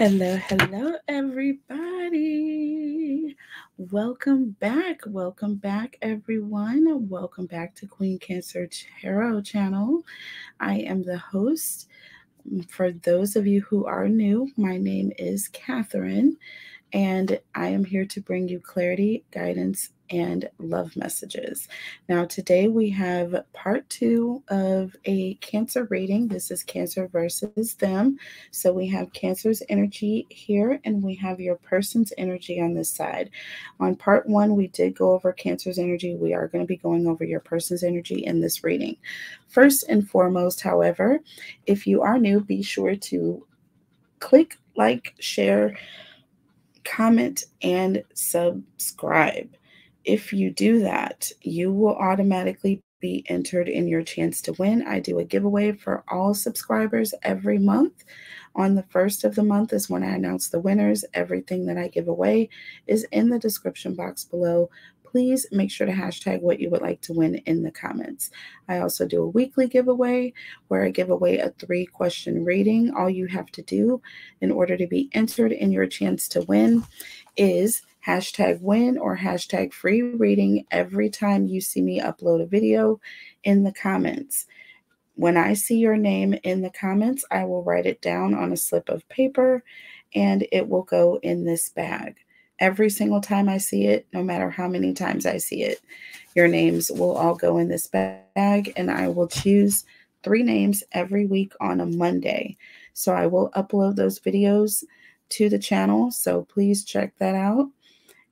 Hello, hello, everybody. Welcome back. Welcome back, everyone. Welcome back to Queen Cancer Tarot channel. I am the host. Mm, for those of you who are new, my name is Catherine, and I am here to bring you clarity, guidance, and love messages. Now, today we have part two of a Cancer reading. This is Cancer versus them. So we have Cancer's energy here, and we have your person's energy on this side. On part one, we did go over Cancer's energy. We are going to be going over your person's energy in this reading. First and foremost, however, if you are new, be sure to click like, share, comment, and subscribe. If you do that, you will automatically be entered in your chance to win. I do a giveaway for all subscribers every month. On the first of the month is when I announce the winners. Everything that I give away is in the description box below. Please make sure to hashtag what you would like to win in the comments. I also do a weekly giveaway where I give away a three question reading. All you have to do in order to be entered in your chance to win is hashtag win or hashtag free reading every time you see me upload a video in the comments. When I see your name in the comments, I will write it down on a slip of paper and it will go in this bag. Every single time I see it, no matter how many times I see it, your names will all go in this bag and I will choose three names every week on a Monday. So I will upload those videos to the channel. So please check that out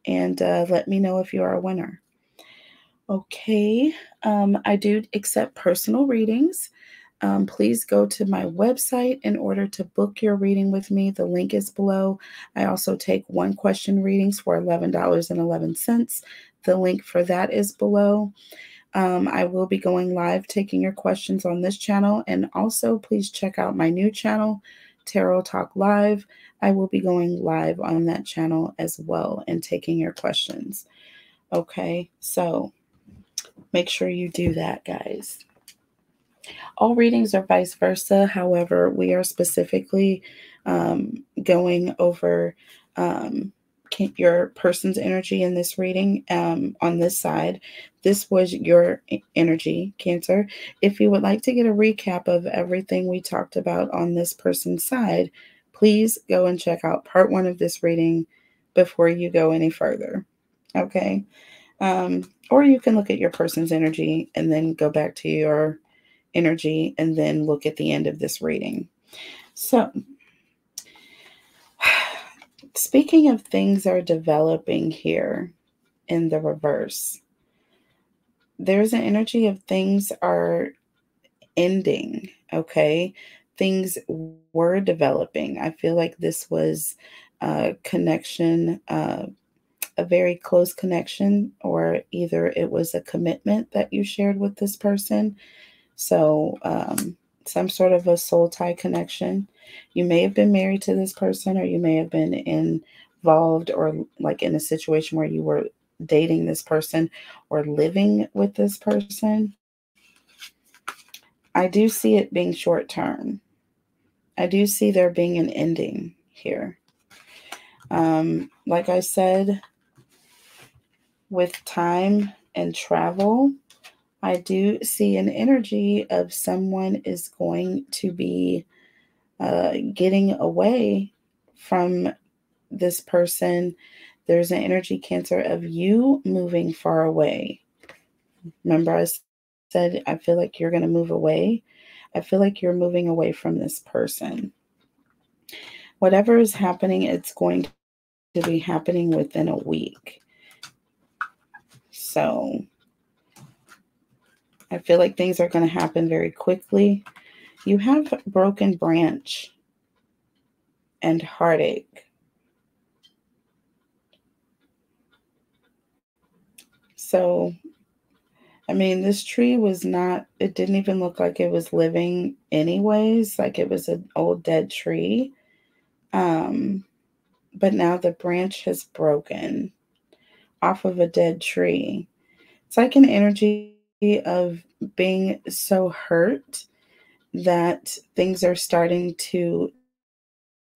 and uh, let me know if you are a winner. Okay, um, I do accept personal readings. Um, please go to my website in order to book your reading with me. The link is below. I also take one question readings for $11.11. The link for that is below. Um, I will be going live taking your questions on this channel. And also, please check out my new channel, Tarot Talk Live. I will be going live on that channel as well and taking your questions. Okay, so make sure you do that, guys. All readings are vice versa. However, we are specifically um, going over um, your person's energy in this reading um, on this side. This was your energy, Cancer. If you would like to get a recap of everything we talked about on this person's side, please go and check out part one of this reading before you go any further. Okay. Um, or you can look at your person's energy and then go back to your energy and then look at the end of this reading. So, speaking of things are developing here in the reverse, there's an energy of things are ending. Okay things were developing. I feel like this was a connection, uh, a very close connection, or either it was a commitment that you shared with this person. So, um, some sort of a soul tie connection. You may have been married to this person, or you may have been involved or like in a situation where you were dating this person or living with this person. I do see it being short term. I do see there being an ending here. Um, like I said, with time and travel, I do see an energy of someone is going to be uh, getting away from this person. There's an energy cancer of you moving far away. Remember, I said, I feel like you're going to move away. I feel like you're moving away from this person. Whatever is happening, it's going to be happening within a week. So I feel like things are going to happen very quickly. You have broken branch and heartache. So I mean, this tree was not, it didn't even look like it was living anyways, like it was an old dead tree. Um, but now the branch has broken off of a dead tree. It's like an energy of being so hurt that things are starting to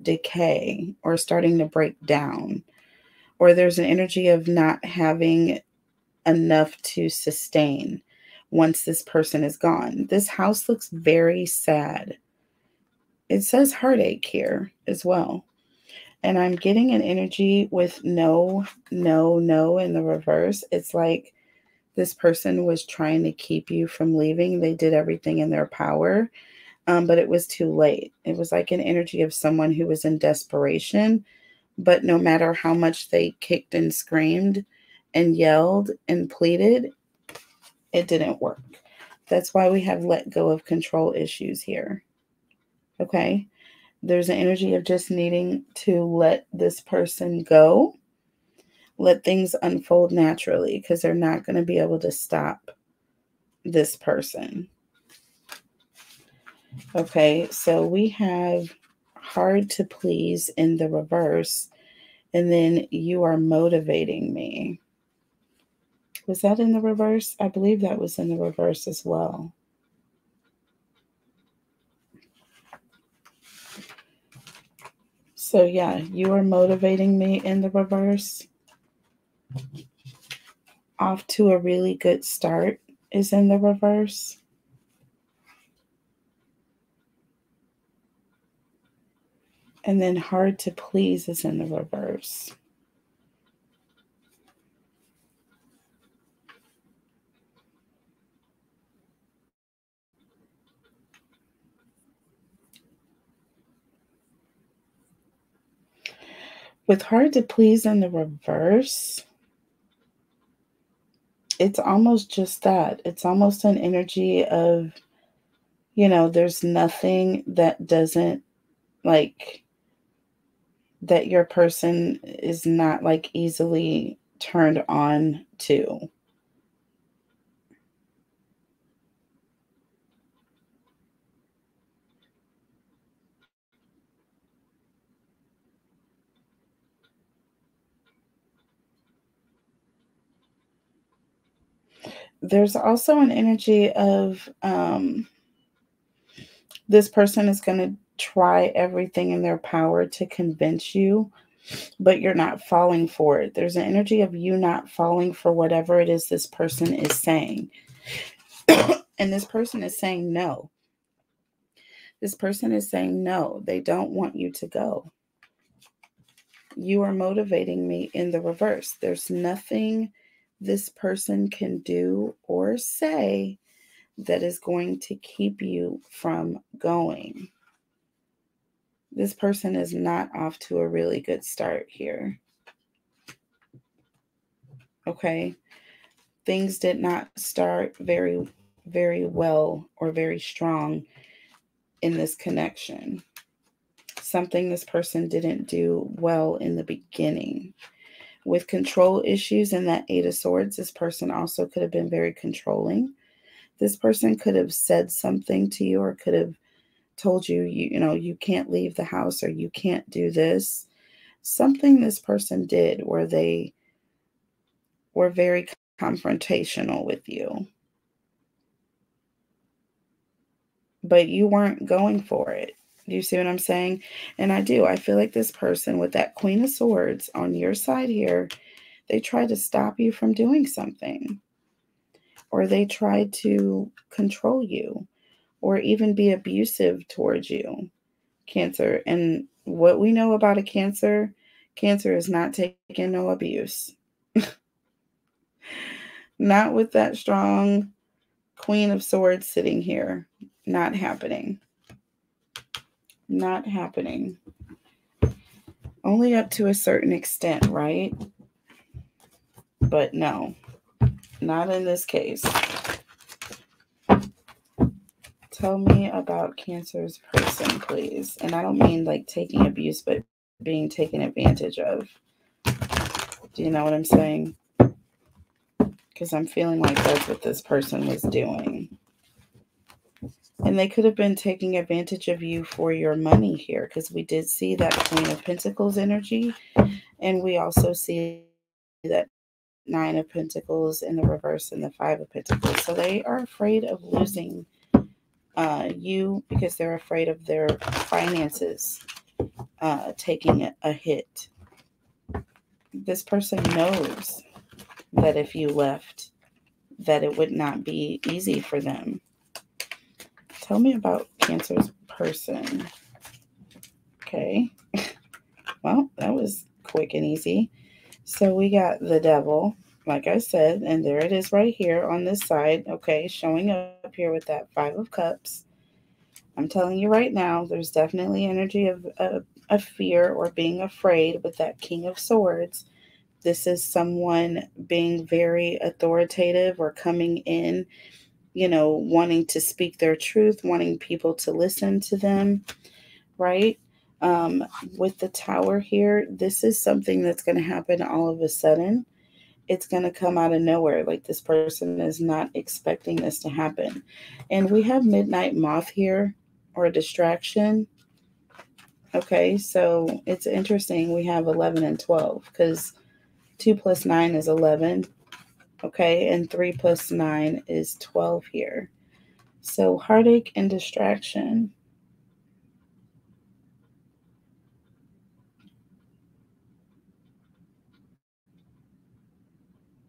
decay or starting to break down, or there's an energy of not having enough to sustain once this person is gone. This house looks very sad. It says heartache here as well. And I'm getting an energy with no, no, no in the reverse. It's like this person was trying to keep you from leaving. They did everything in their power, um, but it was too late. It was like an energy of someone who was in desperation. But no matter how much they kicked and screamed and yelled and pleaded, it didn't work. That's why we have let go of control issues here. Okay. There's an energy of just needing to let this person go, let things unfold naturally because they're not going to be able to stop this person. Okay, so we have hard to please in the reverse, and then you are motivating me. Was that in the reverse? I believe that was in the reverse as well. So, yeah, you are motivating me in the reverse. Off to a really good start is in the reverse. And then hard to please is in the reverse. with hard to please in the reverse, it's almost just that. It's almost an energy of, you know, there's nothing that doesn't like that your person is not like easily turned on to. There's also an energy of um, this person is going to try everything in their power to convince you, but you're not falling for it. There's an energy of you not falling for whatever it is this person is saying. and this person is saying no. This person is saying no. They don't want you to go. You are motivating me in the reverse. There's nothing this person can do or say that is going to keep you from going. This person is not off to a really good start here. Okay. Things did not start very, very well or very strong in this connection. Something this person didn't do well in the beginning with control issues and that Eight of Swords, this person also could have been very controlling. This person could have said something to you or could have told you, you, you know, you can't leave the house or you can't do this. Something this person did where they were very confrontational with you. But you weren't going for it. Do you see what I'm saying? And I do. I feel like this person with that Queen of Swords on your side here, they tried to stop you from doing something, or they tried to control you, or even be abusive towards you, Cancer. And what we know about a Cancer, Cancer is not taking no abuse. not with that strong Queen of Swords sitting here. Not happening not happening. Only up to a certain extent, right? But no, not in this case. Tell me about Cancer's person, please. And I don't mean like taking abuse, but being taken advantage of. Do you know what I'm saying? Because I'm feeling like that's what this person was doing. And they could have been taking advantage of you for your money here because we did see that Queen of Pentacles energy. And we also see that Nine of Pentacles in the reverse and the Five of Pentacles. So they are afraid of losing uh, you because they're afraid of their finances uh, taking a hit. This person knows that if you left, that it would not be easy for them. Tell me about Cancer's person. Okay. Well, that was quick and easy. So we got the devil, like I said, and there it is right here on this side. Okay, showing up here with that Five of Cups. I'm telling you right now, there's definitely energy of, of fear or being afraid with that King of Swords. This is someone being very authoritative or coming in, you know, wanting to speak their truth, wanting people to listen to them, right? Um, with the tower here, this is something that's going to happen all of a sudden. It's going to come out of nowhere. Like this person is not expecting this to happen. And we have Midnight Moth here or a distraction. Okay, so it's interesting. We have 11 and 12 because 2 plus 9 is 11. Okay, and 3 plus 9 is 12 here. So heartache and distraction.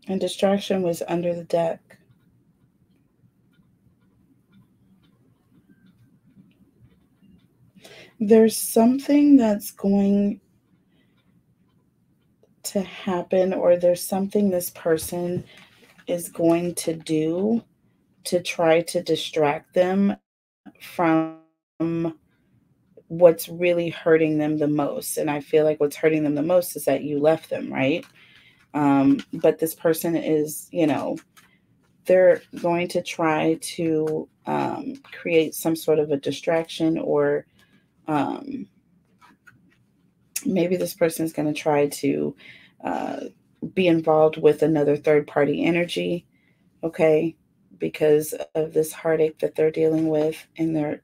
And distraction was under the deck. There's something that's going to happen, or there's something this person is going to do to try to distract them from what's really hurting them the most. And I feel like what's hurting them the most is that you left them, right? Um, but this person is, you know, they're going to try to um, create some sort of a distraction or um, maybe this person is going to try to uh, be involved with another third party energy, okay, because of this heartache that they're dealing with, and they're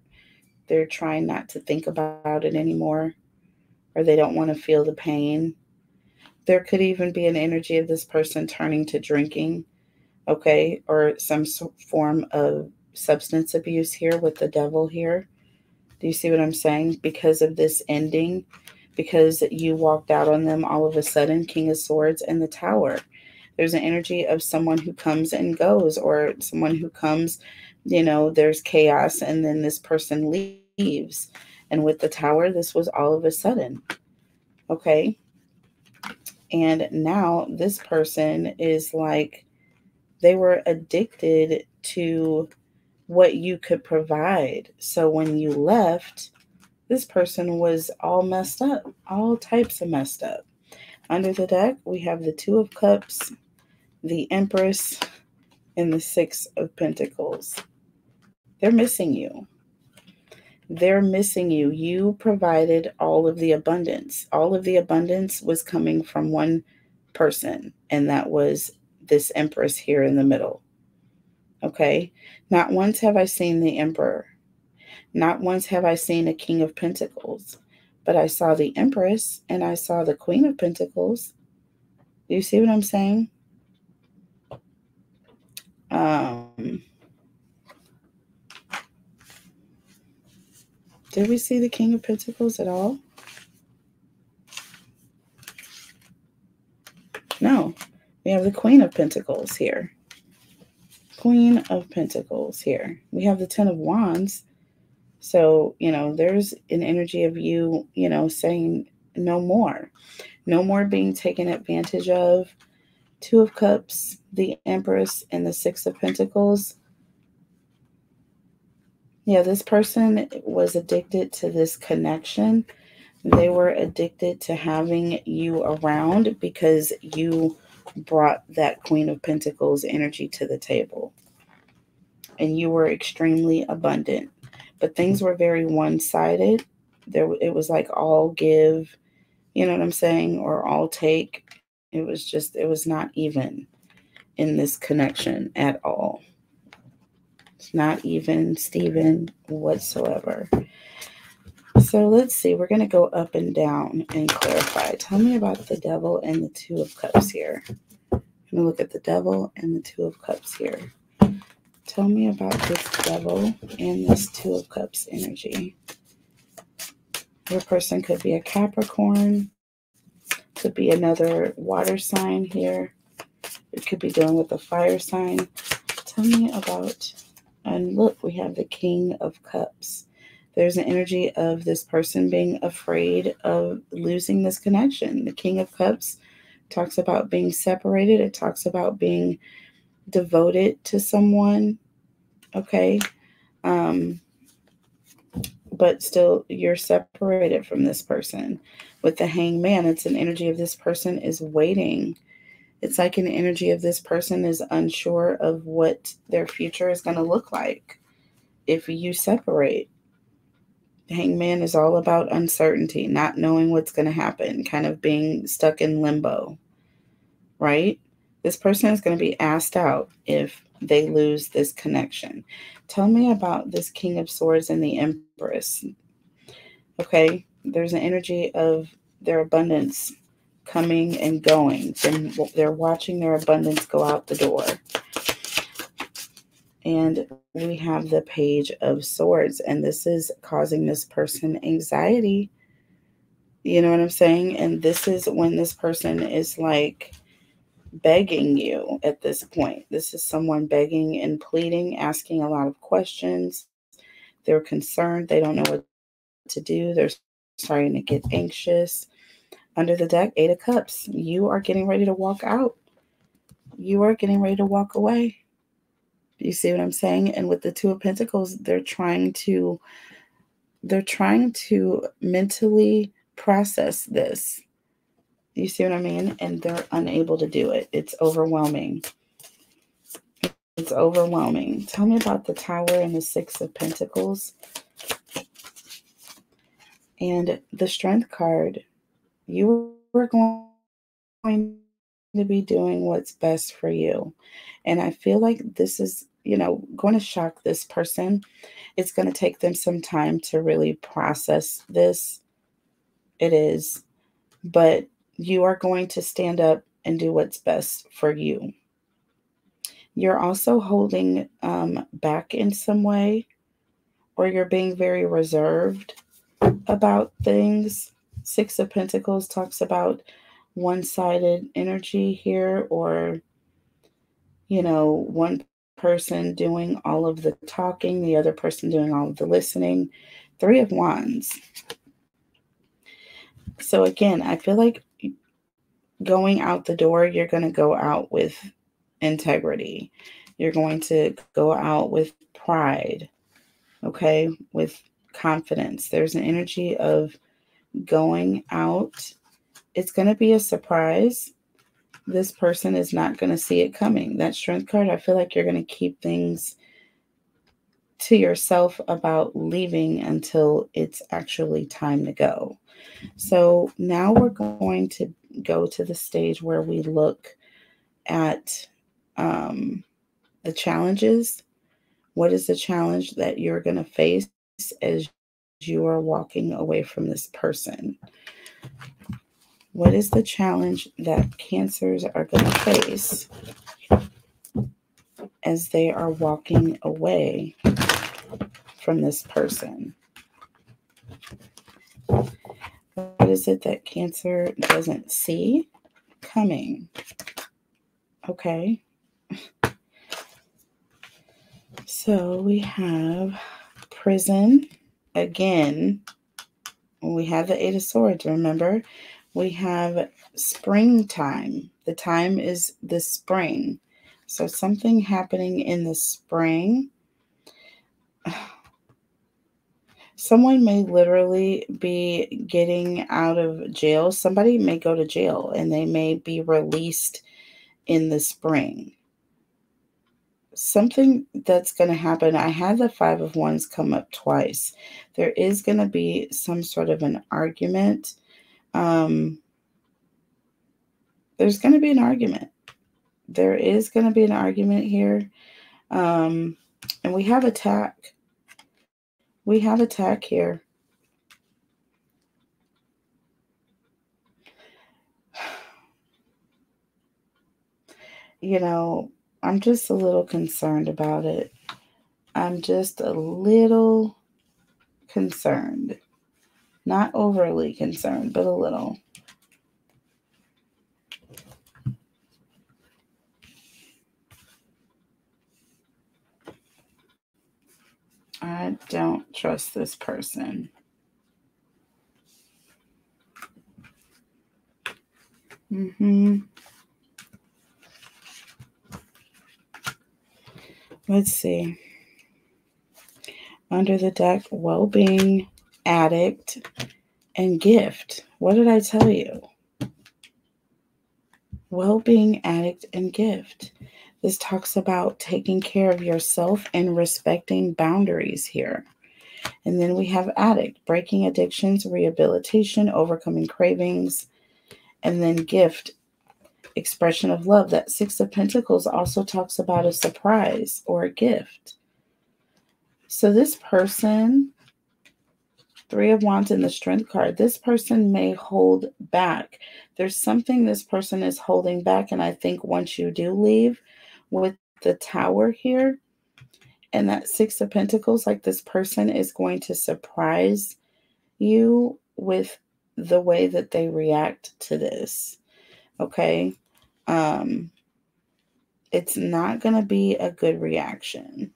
they're trying not to think about it anymore, or they don't want to feel the pain there could even be an energy of this person turning to drinking, okay, or some form of substance abuse here with the devil here. Do you see what I'm saying? Because of this ending, because you walked out on them all of a sudden, King of Swords and the Tower. There's an energy of someone who comes and goes, or someone who comes, you know, there's chaos, and then this person leaves. And with the Tower, this was all of a sudden. Okay. And now this person is like, they were addicted to what you could provide. So when you left, this person was all messed up, all types of messed up. Under the deck, we have the Two of Cups, the Empress, and the Six of Pentacles. They're missing you they're missing you. You provided all of the abundance. All of the abundance was coming from one person, and that was this Empress here in the middle. Okay. Not once have I seen the Emperor. Not once have I seen a King of Pentacles, but I saw the Empress and I saw the Queen of Pentacles. You see what I'm saying? Um, Did we see the King of Pentacles at all? No. We have the Queen of Pentacles here. Queen of Pentacles here. We have the Ten of Wands. So, you know, there's an energy of you, you know, saying no more. No more being taken advantage of. Two of Cups, the Empress, and the Six of Pentacles. Yeah, this person was addicted to this connection. They were addicted to having you around because you brought that Queen of Pentacles energy to the table. And you were extremely abundant. But things were very one-sided. There it was like all give, you know what I'm saying, or all take. It was just it was not even in this connection at all. It's not even Stephen whatsoever. So let's see. We're going to go up and down and clarify. Tell me about the devil and the two of cups here. I'm going to look at the devil and the two of cups here. Tell me about this devil and this two of cups energy. Your person could be a Capricorn, could be another water sign here. It could be dealing with a fire sign. Tell me about, and look, we have the King of Cups. There's an energy of this person being afraid of losing this connection. The King of Cups talks about being separated, it talks about being devoted to someone. Okay. Um, but still you're separated from this person. With the hangman, it's an energy of this person is waiting. It's like an energy of this person is unsure of what their future is going to look like if you separate. Hangman is all about uncertainty, not knowing what's going to happen, kind of being stuck in limbo, right? This person is going to be asked out if they lose this connection. Tell me about this King of Swords and the Empress. Okay, there's an energy of their abundance coming and going. Then they're watching their abundance go out the door. And we have the Page of Swords, and this is causing this person anxiety. You know what I'm saying? And this is when this person is like, begging you at this point. This is someone begging and pleading, asking a lot of questions. They're concerned. They don't know what to do. They're starting to get anxious. Under the deck, Eight of Cups. You are getting ready to walk out. You are getting ready to walk away. You see what I'm saying? And with the Two of Pentacles, they're trying to they're trying to mentally process this you see what I mean? And they're unable to do it. It's overwhelming. It's overwhelming. Tell me about the Tower and the Six of Pentacles. And the Strength card. You are going to be doing what's best for you. And I feel like this is, you know, going to shock this person. It's going to take them some time to really process this. It is. But you are going to stand up and do what's best for you. You're also holding um, back in some way, or you're being very reserved about things. Six of Pentacles talks about one sided energy here, or, you know, one person doing all of the talking, the other person doing all of the listening. Three of Wands. So, again, I feel like going out the door, you're going to go out with integrity. You're going to go out with pride, okay, with confidence. There's an energy of going out. It's going to be a surprise. This person is not going to see it coming. That strength card, I feel like you're going to keep things to yourself about leaving until it's actually time to go. So now we're going to go to the stage where we look at um, the challenges. What is the challenge that you're going to face as you are walking away from this person? What is the challenge that cancers are going to face as they are walking away from this person? What is it that Cancer doesn't see coming? Okay. So we have prison again. We have the Eight of Swords, remember? We have springtime. The time is the spring. So something happening in the spring someone may literally be getting out of jail. Somebody may go to jail and they may be released in the spring. Something that's going to happen. I had the Five of Wands come up twice. There is going to be some sort of an argument. Um, there's going to be an argument. There is going to be an argument here. Um, and we have attack we have attack here. You know, I'm just a little concerned about it. I'm just a little concerned. Not overly concerned, but a little. I don't trust this person. Mm-hmm. Let's see. Under the deck, well being, addict, and gift. What did I tell you? Well being, addict, and gift. This talks about taking care of yourself and respecting boundaries here. And then we have addict, breaking addictions, rehabilitation, overcoming cravings, and then gift, expression of love. That Six of Pentacles also talks about a surprise or a gift. So this person, Three of Wands in the Strength card, this person may hold back. There's something this person is holding back. And I think once you do leave, with the tower here. And that six of pentacles like this person is going to surprise you with the way that they react to this okay? Um it's not going to be a good reaction.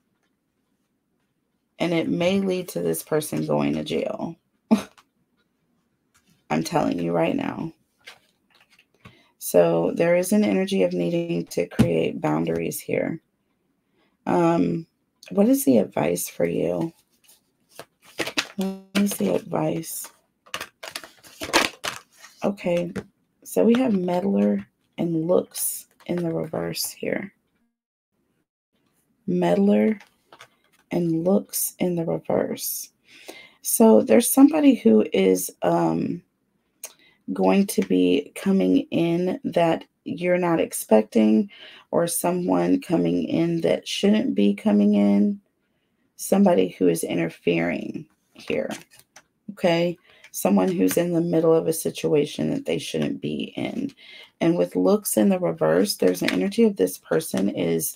And it may lead to this person going to jail. I'm telling you right now so there is an energy of needing to create boundaries here. Um, what is the advice for you? What is the advice? Okay, so we have meddler and looks in the reverse here. Meddler and looks in the reverse. So there's somebody who is um, going to be coming in that you're not expecting, or someone coming in that shouldn't be coming in, somebody who is interfering here. Okay. Someone who's in the middle of a situation that they shouldn't be in. And with looks in the reverse, there's an energy of this person is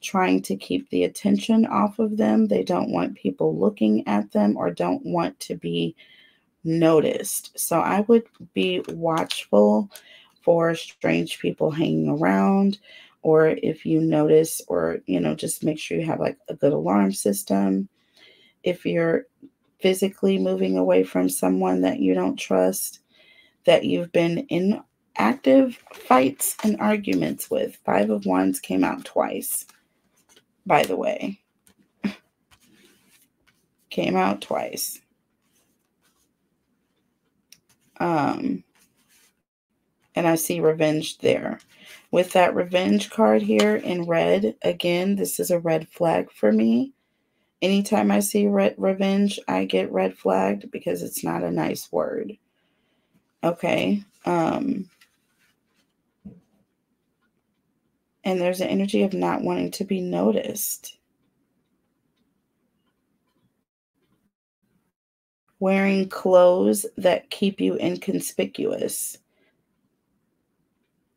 trying to keep the attention off of them. They don't want people looking at them or don't want to be noticed. So I would be watchful for strange people hanging around or if you notice or you know just make sure you have like a good alarm system. If you're physically moving away from someone that you don't trust that you've been in active fights and arguments with. Five of wands came out twice by the way. Came out twice um, and I see revenge there. With that revenge card here in red, again, this is a red flag for me. Anytime I see red revenge, I get red flagged because it's not a nice word. Okay. Um, and there's an energy of not wanting to be noticed. Wearing clothes that keep you inconspicuous,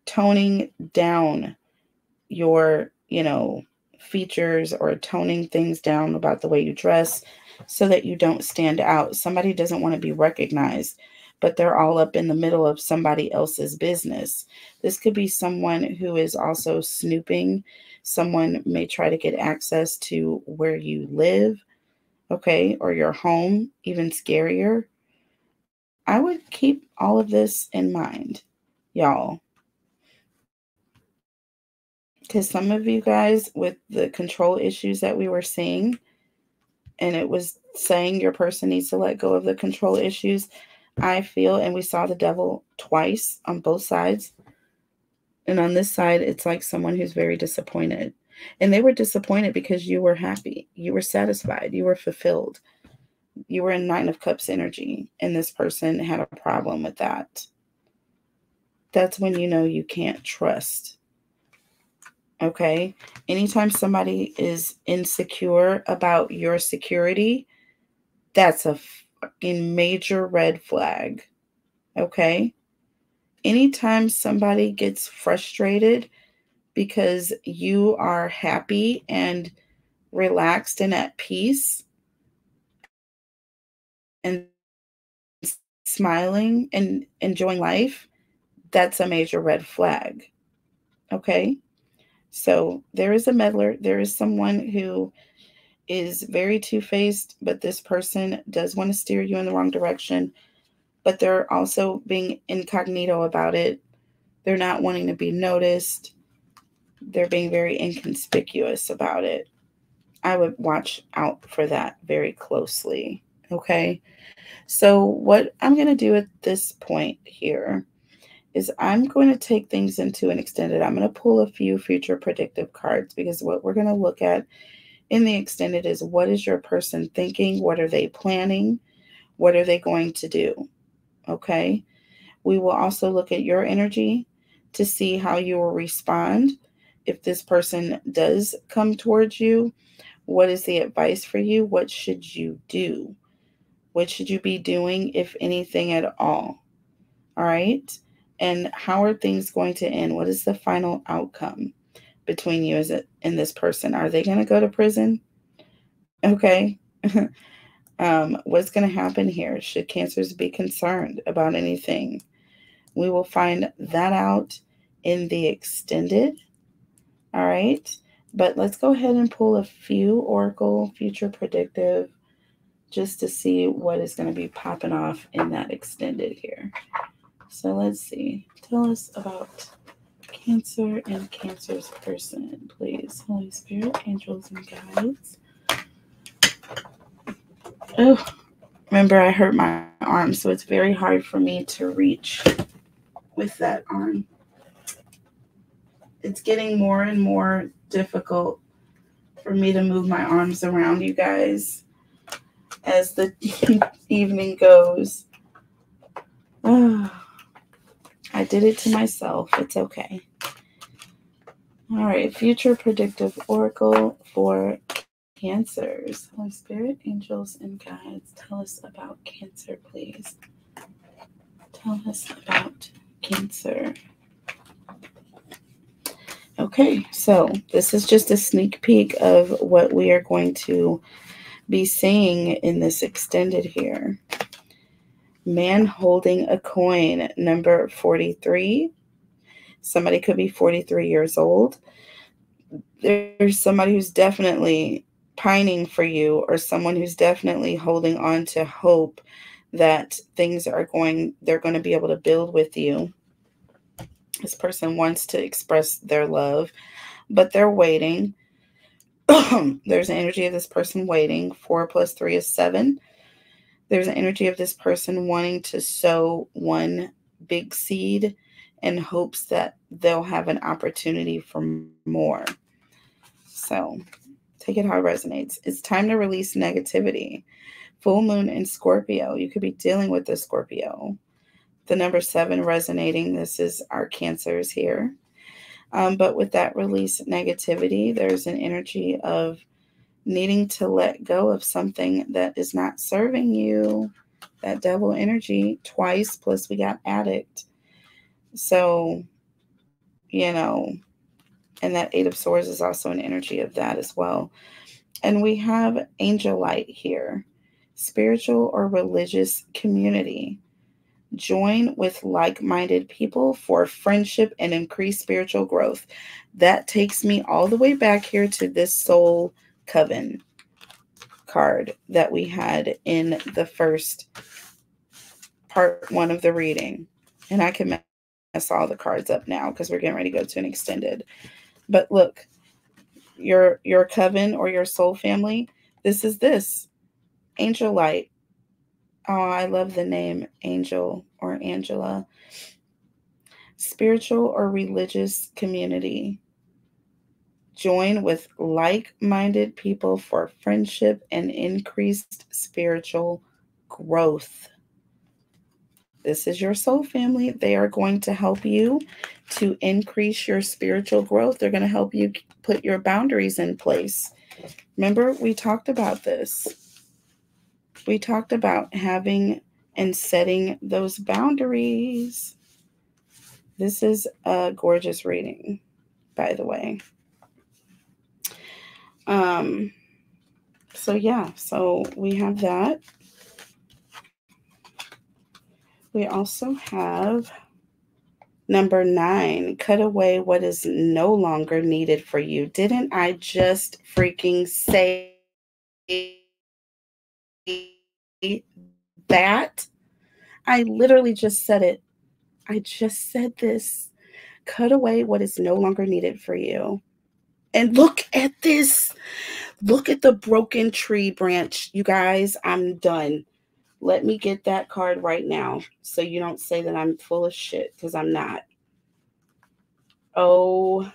toning down your, you know, features or toning things down about the way you dress so that you don't stand out. Somebody doesn't want to be recognized, but they're all up in the middle of somebody else's business. This could be someone who is also snooping. Someone may try to get access to where you live okay, or your home, even scarier, I would keep all of this in mind, y'all. Because some of you guys, with the control issues that we were seeing, and it was saying your person needs to let go of the control issues, I feel, and we saw the devil twice on both sides. And on this side, it's like someone who's very disappointed. And they were disappointed because you were happy, you were satisfied, you were fulfilled. You were in Nine of Cups energy, and this person had a problem with that. That's when you know you can't trust. Okay. Anytime somebody is insecure about your security, that's a fucking major red flag. Okay. Anytime somebody gets frustrated because you are happy and relaxed and at peace. And smiling and enjoying life, that's a major red flag. Okay. So there is a meddler. There is someone who is very two faced, but this person does want to steer you in the wrong direction. But they're also being incognito about it. They're not wanting to be noticed. They're being very inconspicuous about it. I would watch out for that very closely. Okay. So, what I'm going to do at this point here is I'm going to take things into an extended. I'm going to pull a few future predictive cards because what we're going to look at in the extended is what is your person thinking? What are they planning? What are they going to do? Okay. We will also look at your energy to see how you will respond if this person does come towards you. What is the advice for you? What should you do? What should you be doing, if anything at all? All right and how are things going to end? What is the final outcome between you and this person? Are they going to go to prison? Okay. um, what's going to happen here? Should cancers be concerned about anything? We will find that out in the extended. All right. But let's go ahead and pull a few Oracle future predictive just to see what is going to be popping off in that extended here. So let's see. Tell us about Cancer and Cancer's person, please. Holy Spirit, angels, and guides. Oh, remember, I hurt my arm, so it's very hard for me to reach with that arm. It's getting more and more difficult for me to move my arms around, you guys, as the evening goes. Oh. I did it to myself. It's okay. All right, future predictive oracle for cancers. Holy Spirit, angels, and guides, tell us about cancer, please. Tell us about cancer. Okay, so this is just a sneak peek of what we are going to be seeing in this extended here. Man holding a coin, number 43. Somebody could be 43 years old. There's somebody who's definitely pining for you, or someone who's definitely holding on to hope that things are going, they're going to be able to build with you. This person wants to express their love, but they're waiting. There's an energy of this person waiting. Four plus three is seven there's an energy of this person wanting to sow one big seed in hopes that they'll have an opportunity for more. So take it how it resonates. It's time to release negativity. Full moon in Scorpio. You could be dealing with the Scorpio. The number seven resonating. This is our cancers here. Um, but with that release negativity, there's an energy of needing to let go of something that is not serving you. That devil energy twice, plus we got addict. So, you know, and that Eight of Swords is also an energy of that as well. And we have angel light here, spiritual or religious community. Join with like minded people for friendship and increased spiritual growth. That takes me all the way back here to this soul coven card that we had in the first part one of the reading. And I can mess all the cards up now because we're getting ready to go to an extended. But look, your your coven or your soul family, this is this. Angel light. Oh, I love the name Angel or Angela. Spiritual or religious community. Join with like minded people for friendship and increased spiritual growth. This is your soul family. They are going to help you to increase your spiritual growth. They're going to help you put your boundaries in place. Remember, we talked about this. We talked about having and setting those boundaries. This is a gorgeous reading, by the way. Um, so yeah, so we have that. We also have number nine cut away what is no longer needed for you. Didn't I just freaking say that? I literally just said it. I just said this. Cut away what is no longer needed for you. And look at this. Look at the broken tree branch. You guys, I'm done. Let me get that card right now so you don't say that I'm full of shit because I'm not. OMG.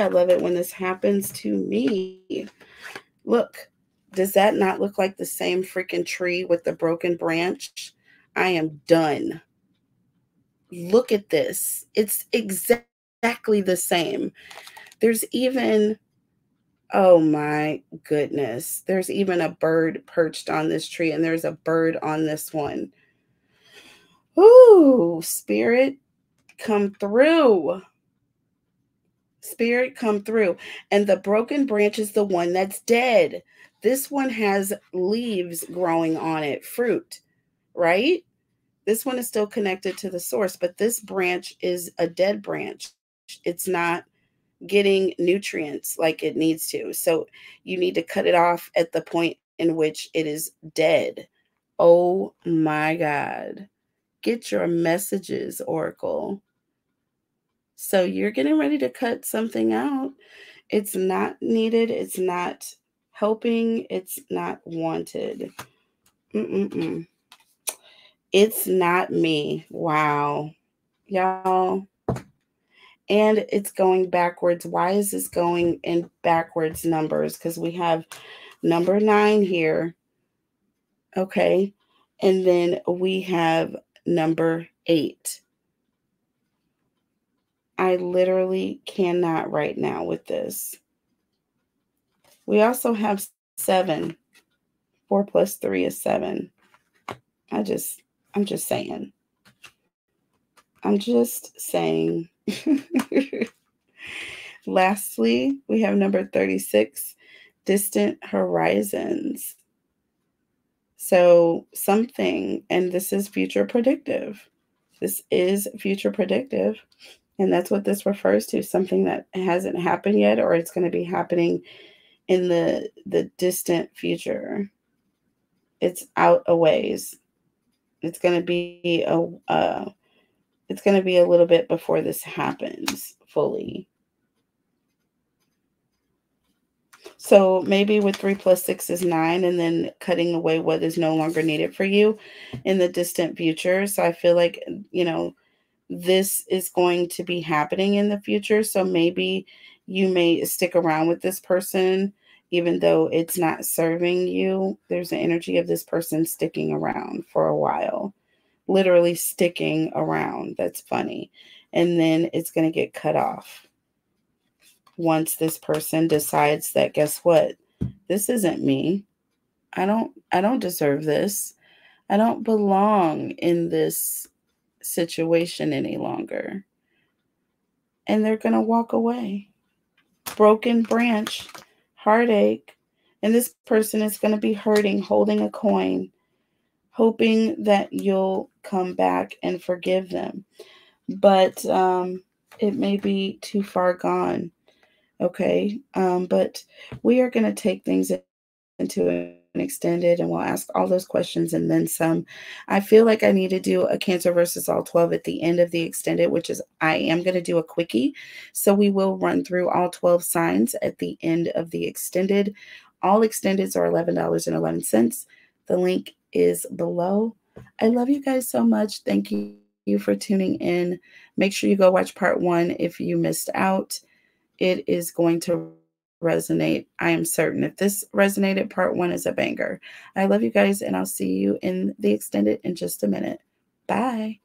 I love it when this happens to me. Look, does that not look like the same freaking tree with the broken branch? I am done. Look at this. It's exactly the same. There's even, oh my goodness, there's even a bird perched on this tree, and there's a bird on this one. Ooh, spirit, come through. Spirit, come through. And the broken branch is the one that's dead. This one has leaves growing on it, fruit, right? This one is still connected to the source, but this branch is a dead branch. It's not getting nutrients like it needs to. So you need to cut it off at the point in which it is dead. Oh my God. Get your messages, Oracle. So you're getting ready to cut something out. It's not needed. It's not helping. It's not wanted. Mm-mm-mm. It's not me. Wow. Y'all. And it's going backwards. Why is this going in backwards numbers? Because we have number nine here. Okay. And then we have number eight. I literally cannot right now with this. We also have seven. Four plus three is seven. I just, I'm just saying. I'm just saying. Lastly, we have number 36 distant horizons. So, something, and this is future predictive. This is future predictive. And that's what this refers to something that hasn't happened yet, or it's going to be happening in the, the distant future. It's out a ways. It's going to be a, uh, it's going to be a little bit before this happens fully. So maybe with three plus six is nine, and then cutting away what is no longer needed for you in the distant future. So I feel like, you know, this is going to be happening in the future. So maybe you may stick around with this person even though it's not serving you. There's an energy of this person sticking around for a while, literally sticking around. That's funny. And then it's going to get cut off once this person decides that guess what? This isn't me. I don't I don't deserve this. I don't belong in this situation any longer. And they're going to walk away. Broken branch, heartache. And this person is going to be hurting, holding a coin, hoping that you'll come back and forgive them. But um, it may be too far gone. Okay. Um, but we are going to take things into extended and we'll ask all those questions and then some. I feel like I need to do a Cancer versus all 12 at the end of the extended, which is I am going to do a quickie. So we will run through all 12 signs at the end of the extended. All extendeds are $11.11. The link is below. I love you guys so much. Thank you for tuning in. Make sure you go watch part one if you missed out. It is going to resonate. I am certain. If this resonated, part one is a banger. I love you guys, and I'll see you in the extended in just a minute. Bye.